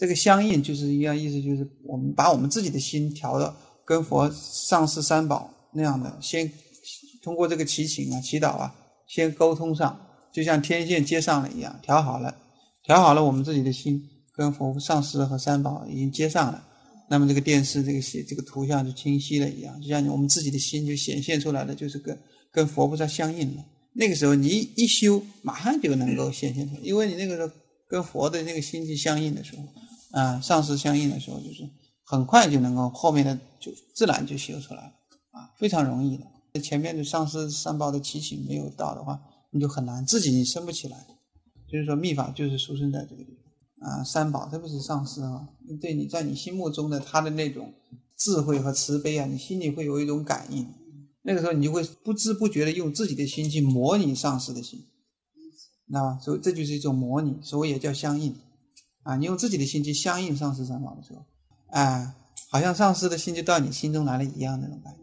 这个相应就是一样意思，就是我们把我们自己的心调到跟佛上师三宝那样的，先通过这个祈请啊、祈祷啊，先沟通上，就像天线接上了一样，调好了，调好了，我们自己的心跟佛上师和三宝已经接上了，那么这个电视这个写这个图像就清晰了一样，就像我们自己的心就显现出来了，就是跟跟佛菩萨相应了。那个时候你一一修，马上就能够显现出来，因为你那个时候跟佛的那个心境相应的时候，啊，上师相应的时候，就是很快就能够后面的就自然就修出来了，啊，非常容易的。前面的上师三宝的祈请没有到的话，你就很难自己你升不起来。就是说秘法就是出生在这个地方啊，三宝特别是上师啊，对你在你心目中的他的那种智慧和慈悲啊，你心里会有一种感应。那个时候你就会不知不觉的用自己的心去模拟上师的心，那？所以这就是一种模拟，所以也叫相应啊。你用自己的心去相应上师三宝的时候，哎，好像上师的心就到你心中来了一样那种感觉。